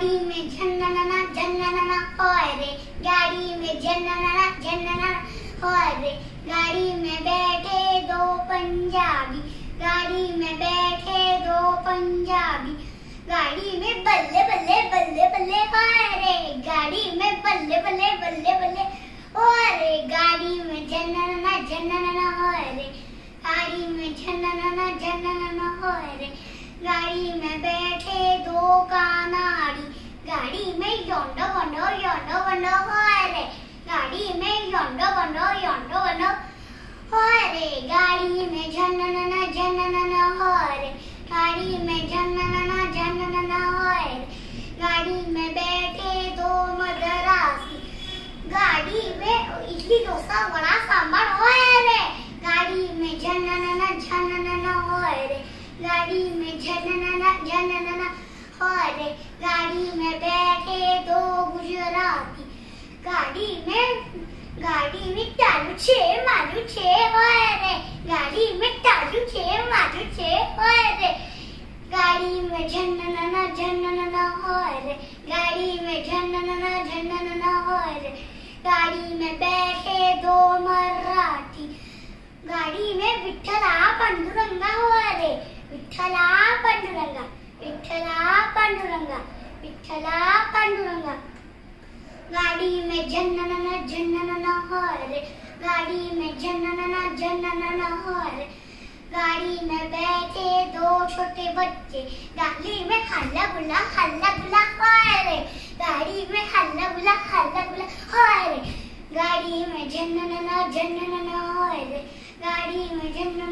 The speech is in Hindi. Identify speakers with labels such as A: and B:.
A: गाड़ी में झन्नना झन्नना, होए रे। गाड़ी में झन्नना झन्नना, होए रे। गाड़ी में बैठे दो पंजाबी। गाड़ी में बैठे दो पंजाबी। गाड़ी में बल्ले बल्ले बल्ले बल्ले, होए रे। गाड़ी में बल्ले बल्ले बल्ले बल्ले, होए रे। गाड़ी में झन्नना झन्नना, होए रे। गाड़ी में झन्नना झन्नना, होए रे। गाड़ी में बैठे दो कानाड़ी गाड़ी में योंडो वंडो योंडो वंडो होए रे गाड़ी में योंडो वंडो योंडो वंडो होए रे गाड़ी में झन्नना झन्नना होए रे गाड़ी में झन्नना झन्नना होए रे गाड़ी में बैठे दो मदरासी गाड़ी में इडली डोसा बड़ा सांभर होए रे गाड़ी में झन्नना झन्नना होए रे गाड़ी में झन्नना झन्नना होए गाड़ी में बैठे दो गुजराती। गाड़ी में गाड़ी में टालू छे मारू छे रे। गाड़ी में टालू छे मारू छे रे। गाड़ी में झन्नना झन्नना होए रे। गाड़ी में झन्नना झन्नना होए रे। गाड़ी में बैठे दो मराठी। गाड़ी में विठ्ठला पांडुरंगा होए रे। विठ्ठला पांडुरंगा। विठ्ठला पांडुरंगा विठ्ठला पांडुरंगा। गाड़ी में झन्नना झन्नना होए रे। गाड़ी में झन्नना झन्नना होए रे। गाड़ी में बैठे दो छोटे बच्चे। गाड़ी में हल्ला गुल्ला हल्ला गुल्ला होए रे। गाड़ी में हल्ला गुल्ला हल्ला गुल्ला होए रे। गाड़ी में झन्नना झन्नना होए रे। गाड़ी में रे